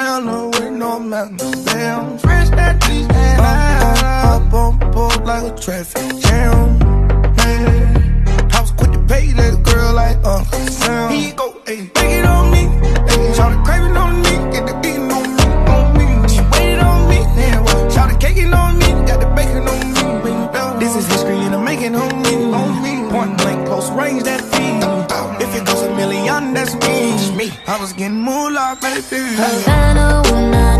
Atlanta with no. Damn, fresh that cheese and I up on board like a traffic jam. Man, I was quick to pay that girl like uh, Uncle Sam. He was getting more like baby. Havana,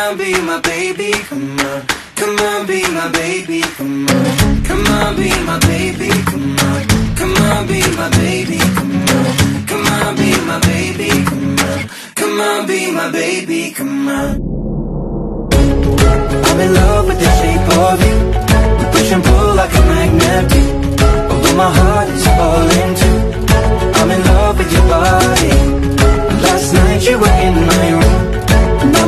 on, be my baby. Come on. Come on, be my baby. Come on. Come on, be my baby. Come on. Come on, be my baby. Come on. Come on, be my baby. Come on. Come on, be my baby. Come on. I'm in love with the shape of you. We push and pull like a magnet do. Although my heart is falling too. I'm in love with your body. Last night you were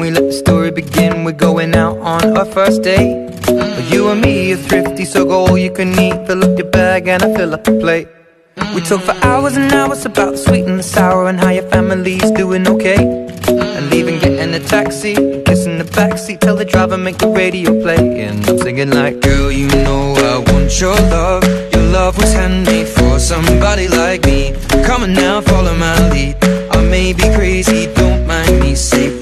We let the story begin. We're going out on our first date. But You and me are thrifty, so go all you can eat. Fill up your bag and I fill up the plate. We talk for hours and hours about the sweet and the sour And how your family's doing okay. And leaving, getting a taxi Kissing the backseat, tell the driver make the radio play. And I'm singing like, girl, you know I want your love. Your love was handmade for somebody like me. Come on now, follow my lead. I may be crazy, don't mind me Say,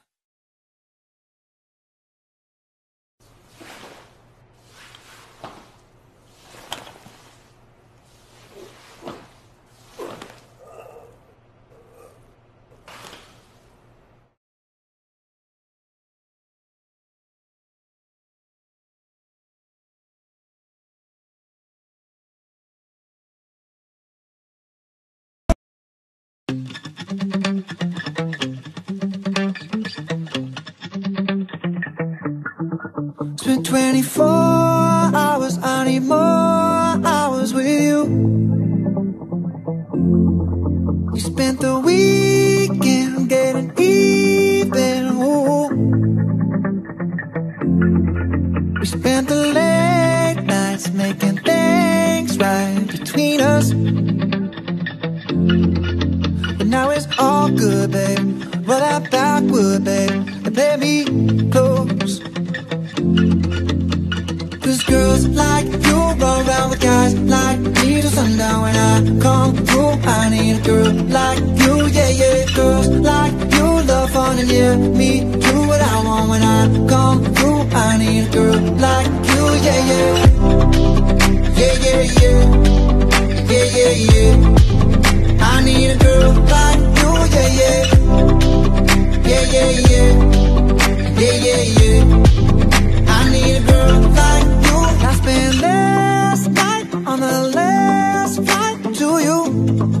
Spent 24 hours, I need more hours with you. We spent the weekend getting even. Ooh. We spent the late nights making things right between us. It's all good, babe. Roll that backward, babe, and play me close. Cause girls like you run around with guys like me till sundown when I come through. I need a girl like you, yeah, yeah. Girls like you love fun and yeah, me do what I want when I come through. I need a girl like you, yeah. Yeah, smells like to you.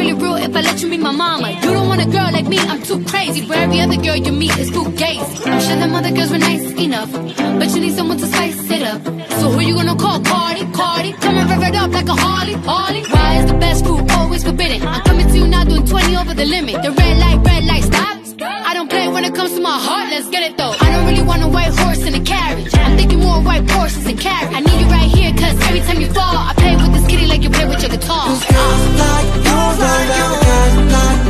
Really real if I let you meet my mama. You don't want a girl like me, I'm too crazy. For every other girl you meet is too gazy. I'm sure them other girls were nice enough, but you need someone to spice it up. So who you gonna call? Cardi, Cardi. Come and rev it up like a Harley, Harley. Why is the best food always forbidden? I'm coming to you now doing 20 over the limit. The red light, red light, stop. I don't play when it comes to my heart, let's get it though. I don't really want a white horse in a carriage. I'm thinking more white horses and carriage. I need you right here, cause every time you fall, I like you play with your guitar. Cause girls like you with guys like me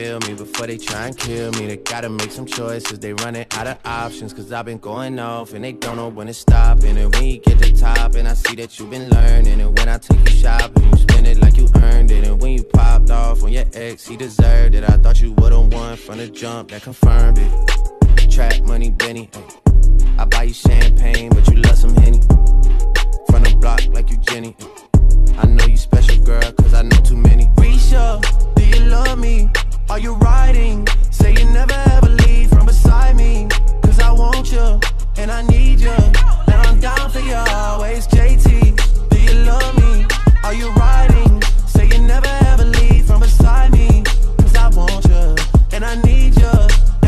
feel me before they try and kill me. They gotta make some choices. They running out of options. Cause I've been going off and they don't know when to stop. And when you get to top, and I see that you've been learning. And when I take you shopping, you spend it like you earned it. And when you popped off on your ex, he deserved it. I thought you would've won from the jump that confirmed it. Trap money, Benny. I buy you champagne, but you love some Henny. From the block like you Jenny. I know you special, girl, cause I know too many. Risha, do you love me? Are you riding? Say you never ever leave from beside me. Cause I want you, and I need you. And I'm down for you always. JT, do you love me? Are you riding? Say you never ever leave from beside me. Cause I want you, and I need you.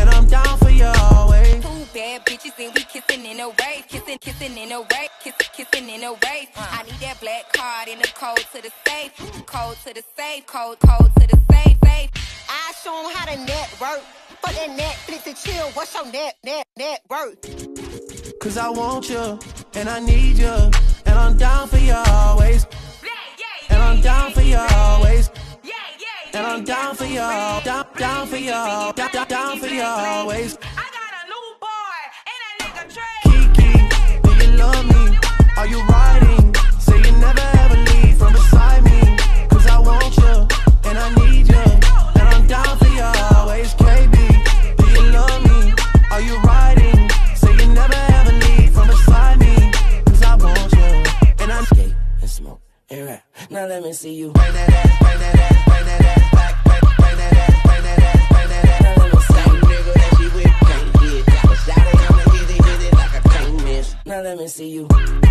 And I'm down for you always. Two bad bitches and we kissing in a wave, kissing, kissing in a wave, kissing, kissing in a wave. I need that black card in the code to the safe, code to the safe, code, code to the safe, safe. I show 'em how to network. Fuck that Netflix and chill. What's your net, net, net worth? Cause I want you, and I need you, and I'm down for you always. And I'm down for you always. and I'm down for y'all, down, down for y'all, down, down, down for y'all always. Kiki, do you love me? Are you riding? Say you never ever leave from beside me. Cause I want you, Now let me see you. That ass, that ass, that ass back, that ass, that ass, that ass. Now let me see you. that she with can't hit it like can't miss. Now let me see you.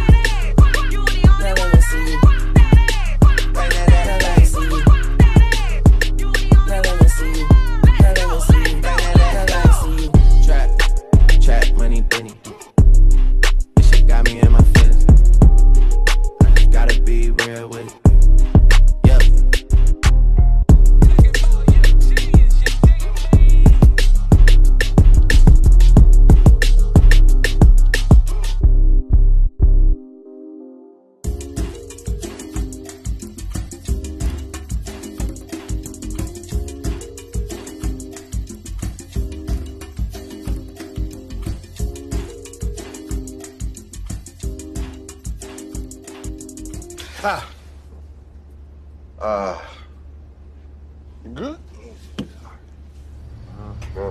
Ah. Uh. Good?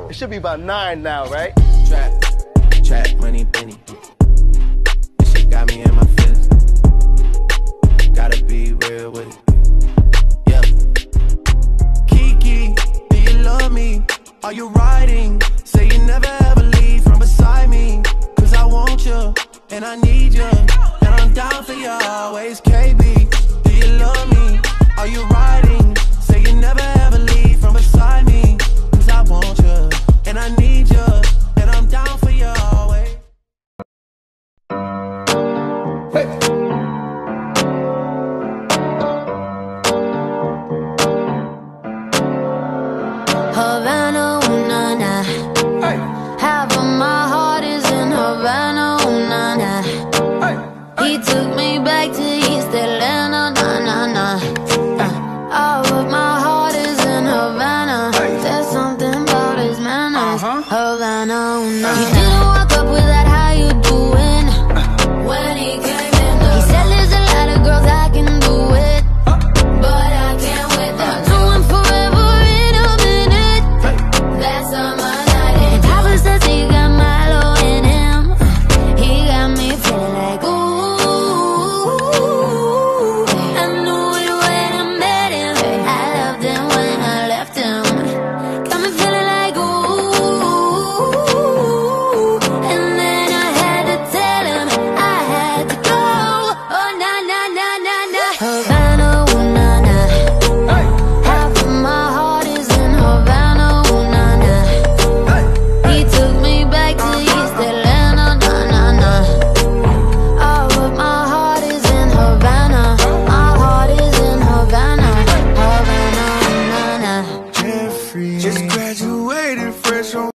It should be about nine now, right? Trap, trap, money, Benny.